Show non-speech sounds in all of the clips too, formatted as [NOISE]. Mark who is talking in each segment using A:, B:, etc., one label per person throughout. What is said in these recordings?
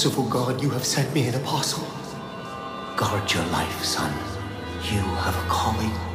A: merciful God, you have sent me an apostle. Guard your life, son. You have a calling.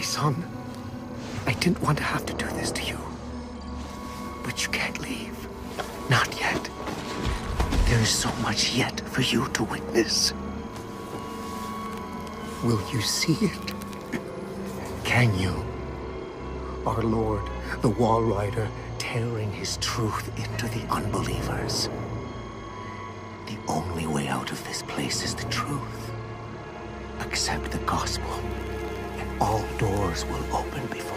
A: My son. I didn't want to have to do this to you. But you can't leave. Not yet. There is so much yet for you to witness. Will you see it? Can you? Our Lord, the Walrider, tearing his truth into the unbelievers. The only way out of this place is the truth. Accept the gospel, doors will open before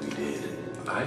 B: we did. I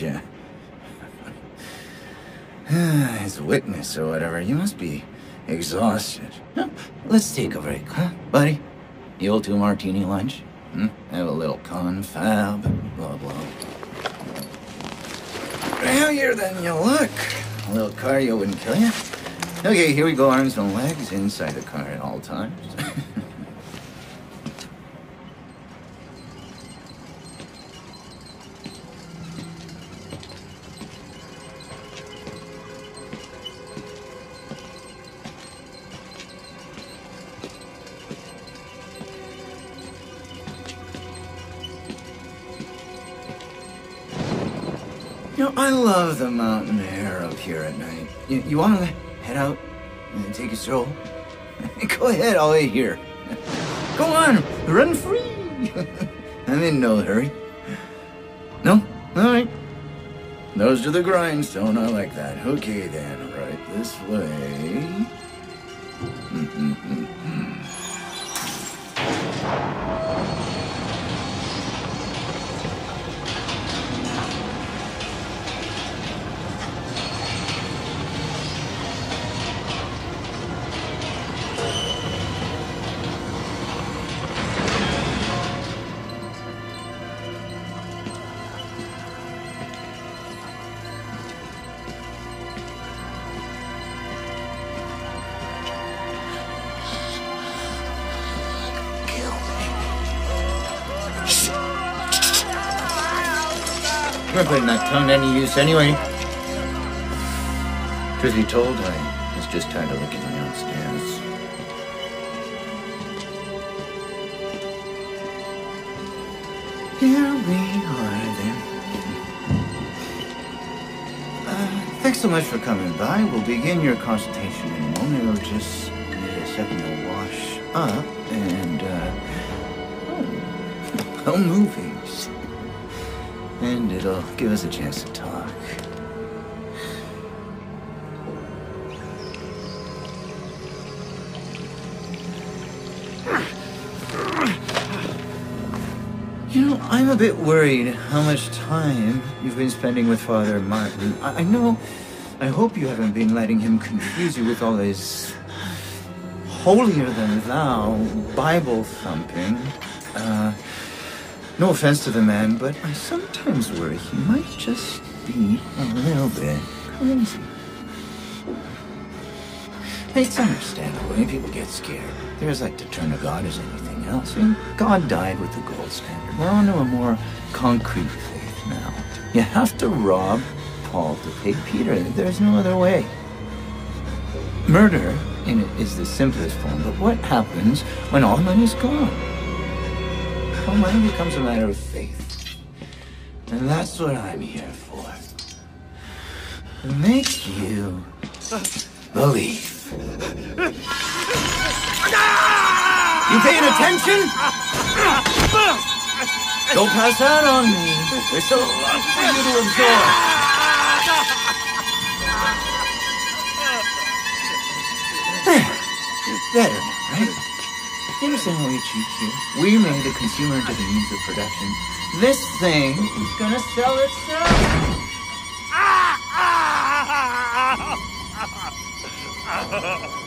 C: you? [SIGHS]
D: His witness or whatever. You must be exhausted. Let's take a break, huh, buddy? Old two martini lunch? Hmm? Have a little confab, blah blah. Heavier than you look. A little cardio wouldn't kill you. Okay, here we go. Arms and legs inside the car at all times. [LAUGHS] the mountain air up here at night. You, you want to head out and take a stroll? [LAUGHS] Go ahead, I'll wait here. [LAUGHS] Go on, run free. [LAUGHS] I'm in no hurry. No? All right. Those to the grindstone. I like that. Okay, then. Right this way. Mm-hmm, mm-hmm. Putting that tongue to any use anyway. Truth be told, I was just tired of looking downstairs. Here we are then. Uh, thanks so much for coming by. We'll begin your consultation in a moment. It'll just need a second to wash up and, uh, oh, well, movies. And it'll give us a chance to talk. You know, I'm a bit worried how much time you've been spending with Father Martin. I, I know, I hope you haven't been letting him confuse you with all his holier than thou Bible thumping. Uh, no offense to the man, but I sometimes worry he might just be a little bit crazy. It's understandable when people get scared. They're as like to turn to God as anything else. And God died with the gold standard. We're on to a more concrete faith now. You have to rob Paul to pay Peter. There's no other way. Murder in it is the simplest form, but what happens when all money's gone? Well, money becomes a matter of faith. And that's what I'm here for. Make you believe. You paying attention? Don't pass out on me. There's a lot for you to absorb. There. Better right? Understand how we cheat? We made the consumer into the means of production. This thing is gonna sell itself. [LAUGHS]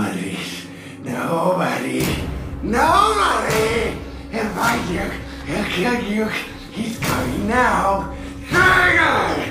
E: Nobody, nobody, nobody! If I you, he'll kill you. He's coming now. Tiger!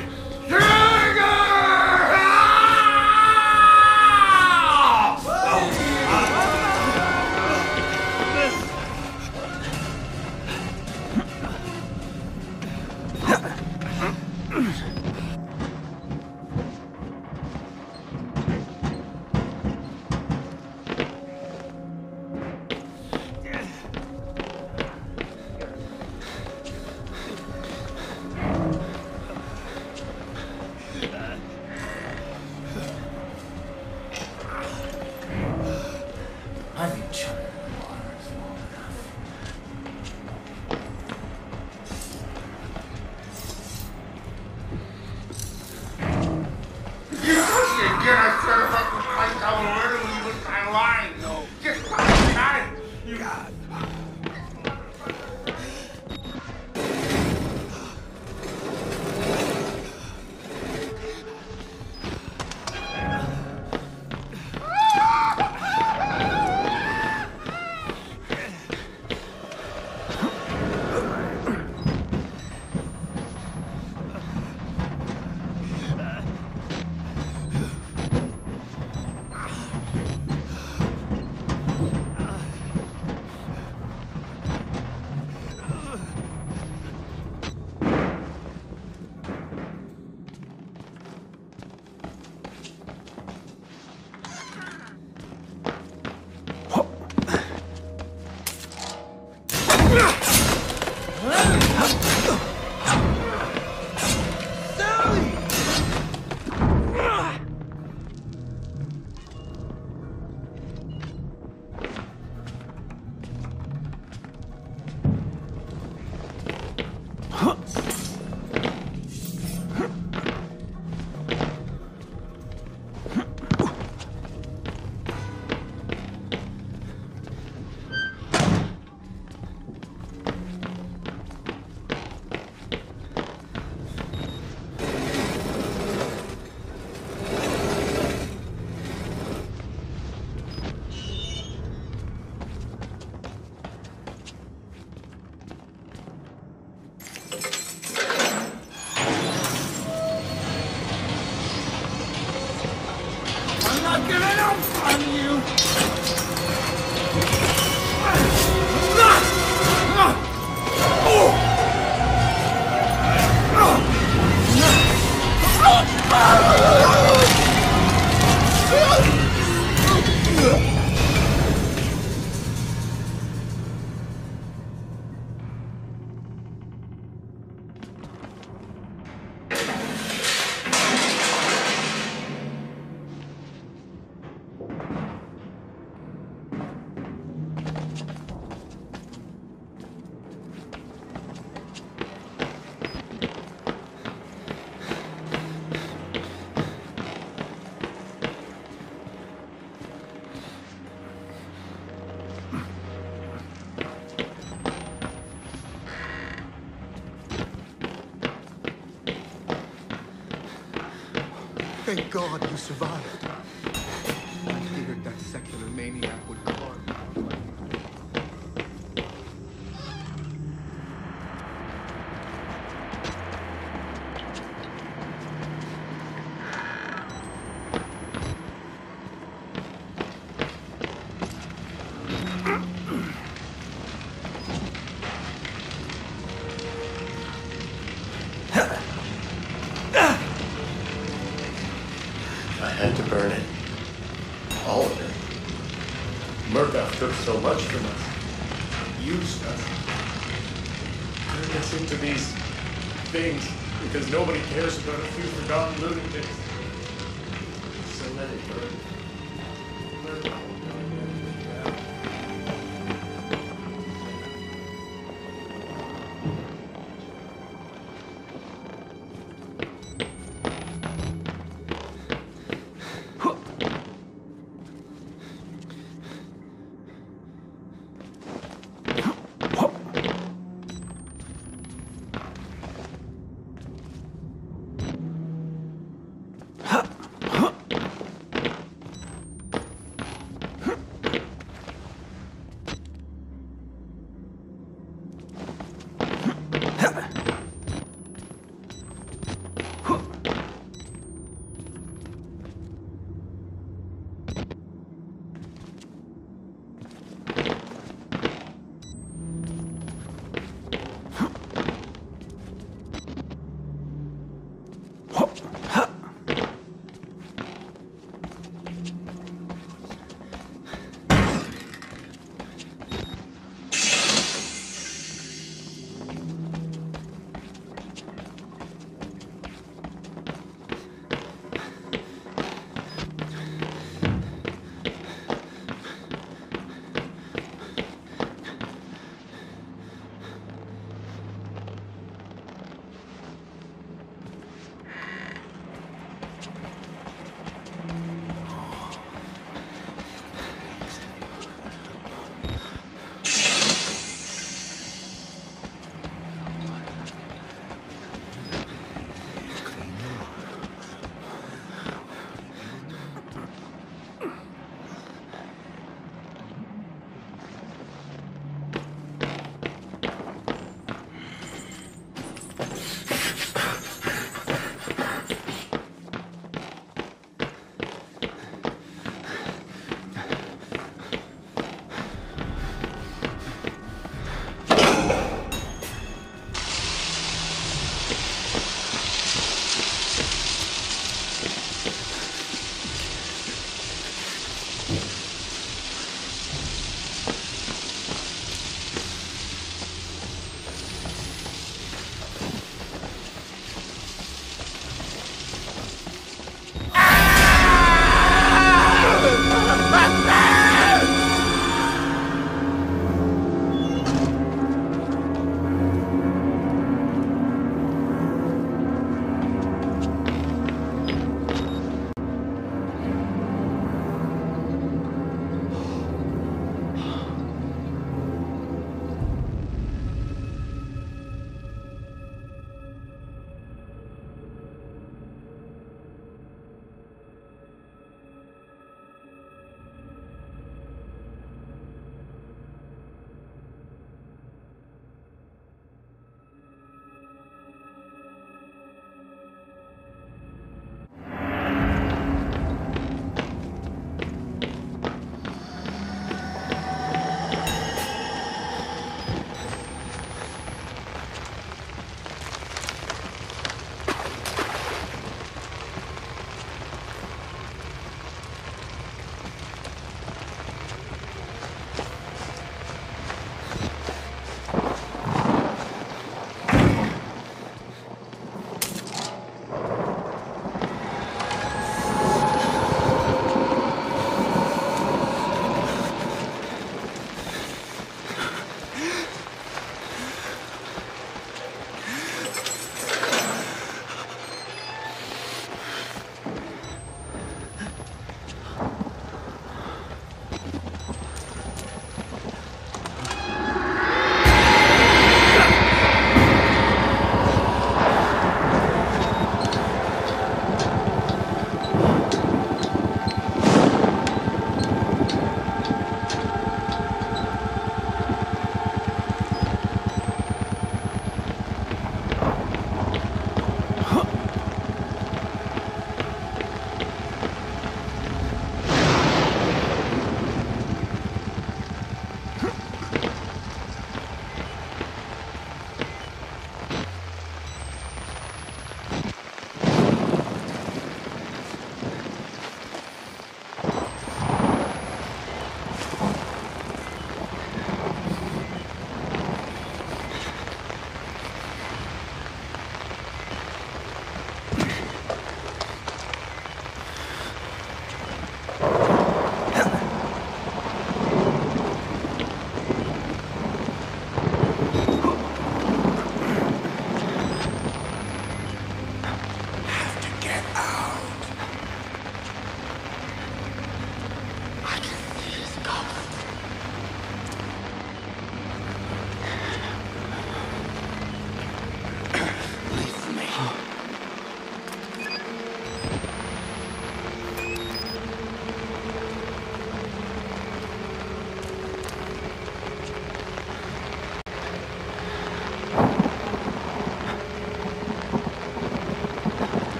E: God you survived.
F: so much
G: for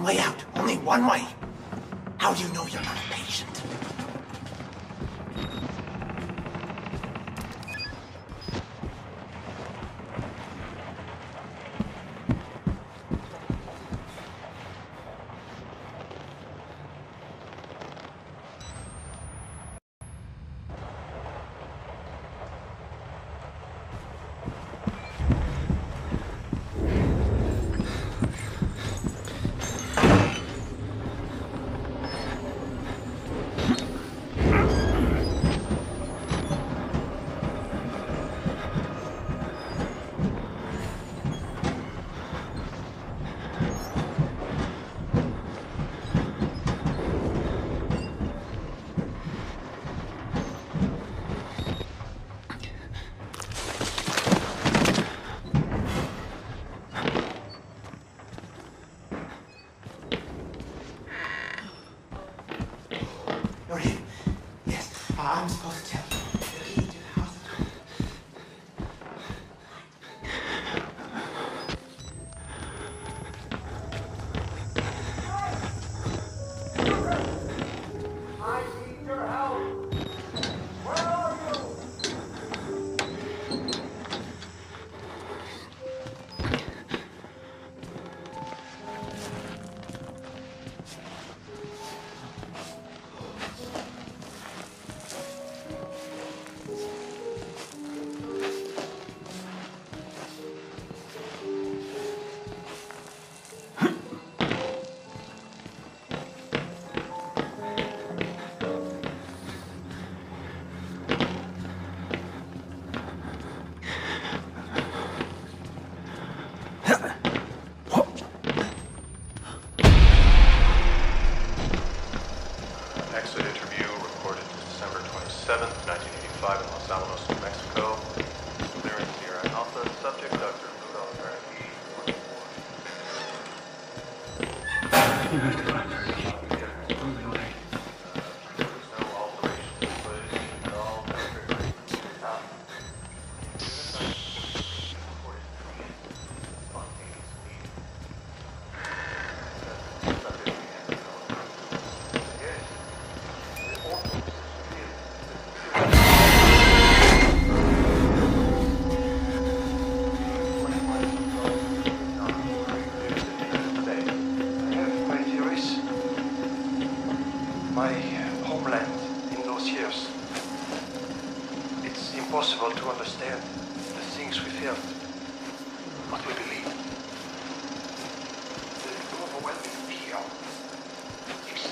G: one way out. Only one way. How do you know you're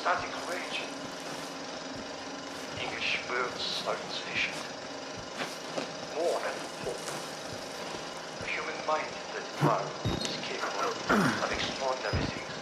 H: static region. English word association. More than important. A human mind that is capable of
I: exploring everything.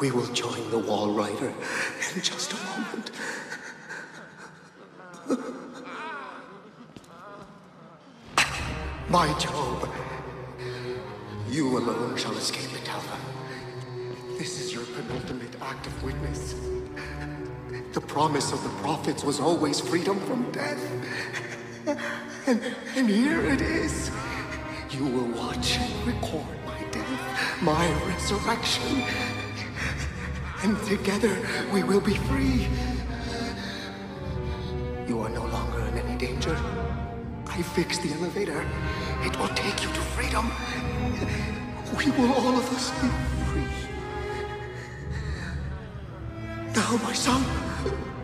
A: We will join the Walrider in just a moment. My Job, you alone shall escape the Talva. This is your penultimate act of witness. The promise of the prophets was always freedom from death. And, and here it is. You will watch and record my death, my resurrection. And together we will be free. You are no longer in any danger. I fixed the elevator. It will take you to freedom. We will all of us be free. Now, my son.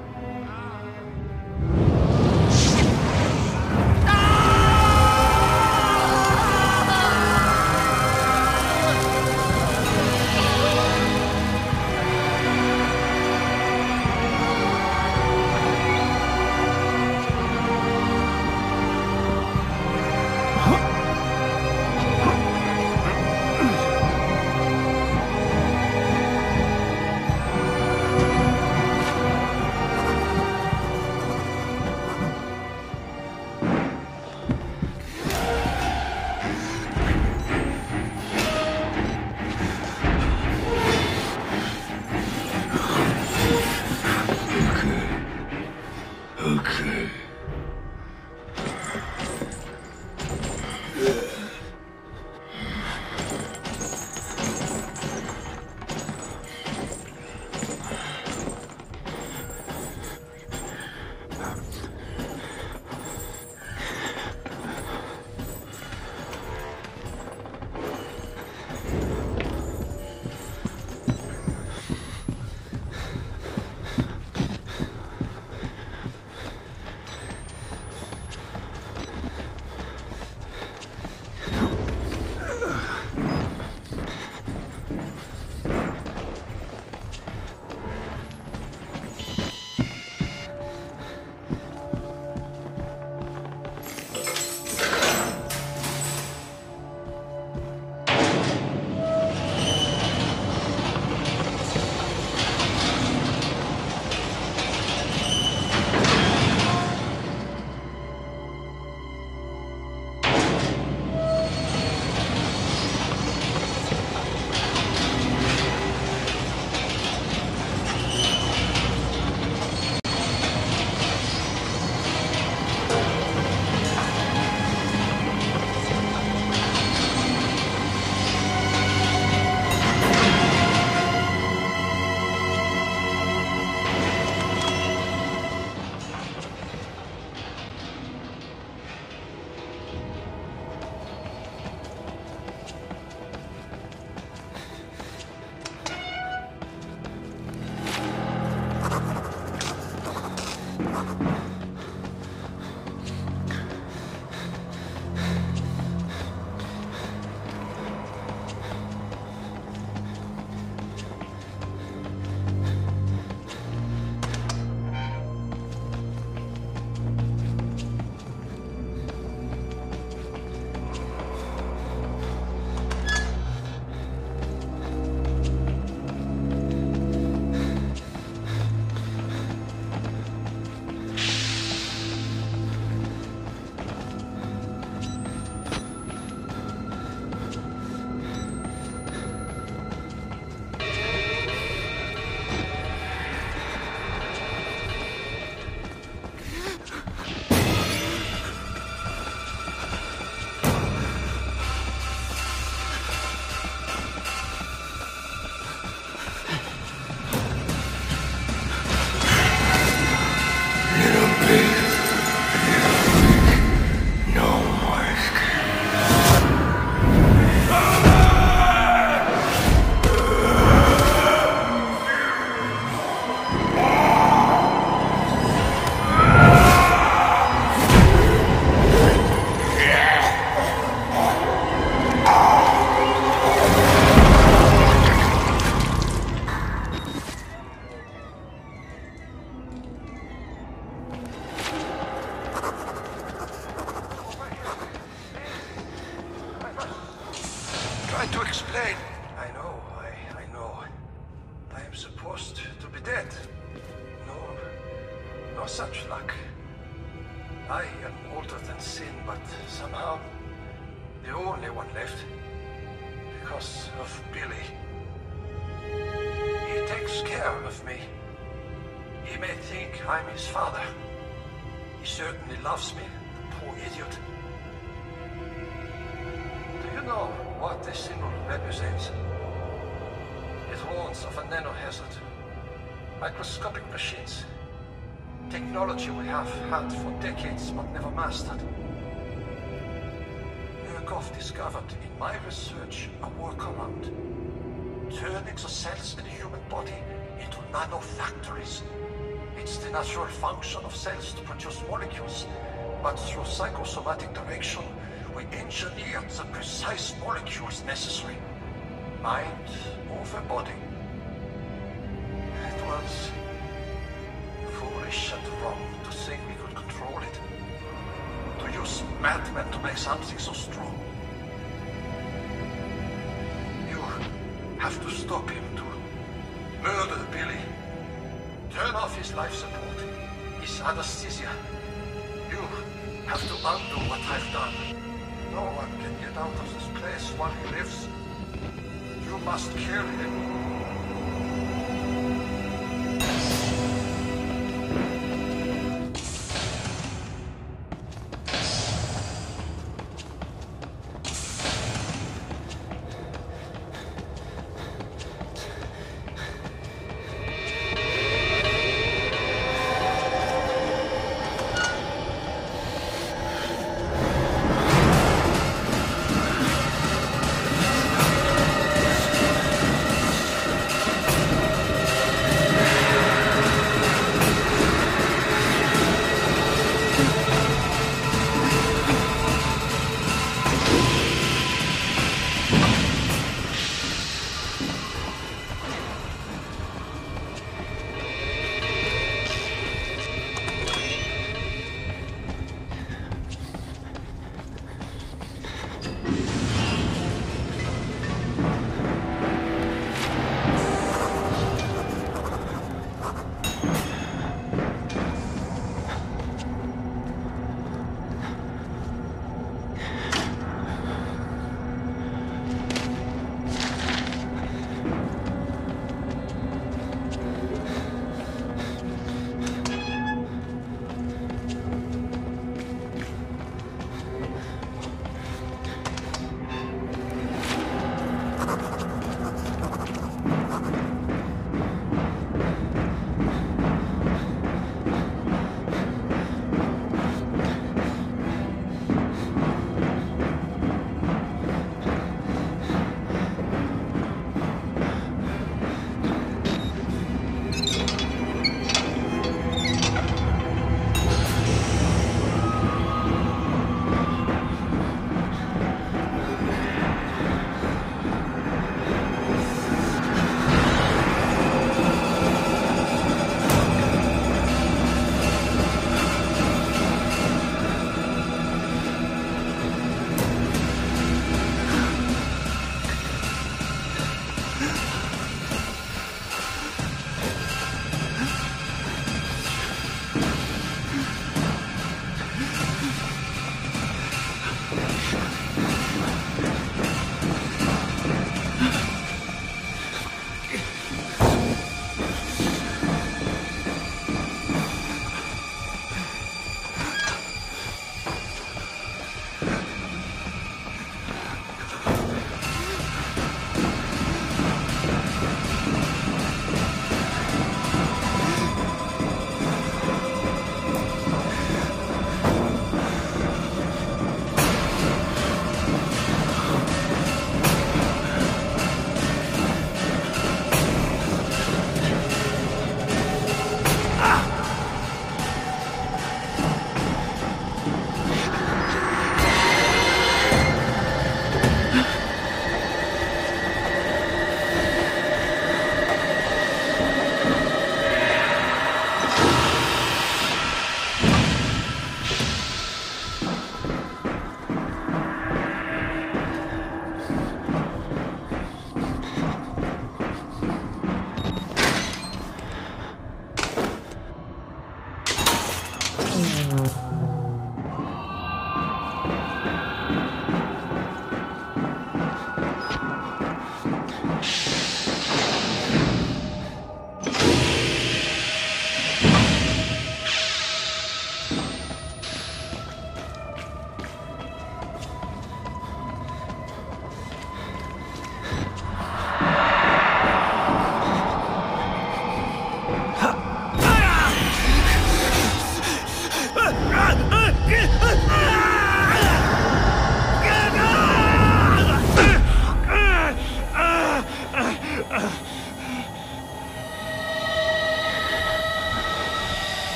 H: Have had for decades but never mastered. Murkoff discovered in my research a workaround. Turning the cells in the human body into nanofactories. It's the natural function of cells to produce molecules, but through psychosomatic direction, we engineered the precise molecules necessary. Mind over body. It was foolish and wrong Use to make something so strong. You have to stop him to murder Billy. Turn off his life support, his anesthesia. You have to undo what I've done. No one can get out of this place while he lives. You must kill him.